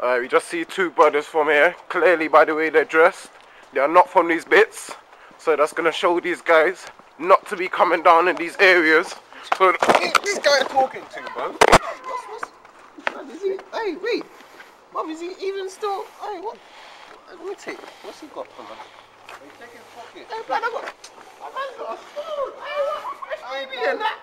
Uh, we just see two brothers from here. Clearly, by the way they're dressed, they are not from these bits. So that's gonna show these guys not to be coming down in these areas. So this guy talking to, bro. What's, what's, man, is he, hey, wait. Mum, is he even still? Hey, what? Let me take. What's he got for us? Hey, check his pocket. Hey, man, I got. My man's got a spoon. Hey, what? Fresh baby and that.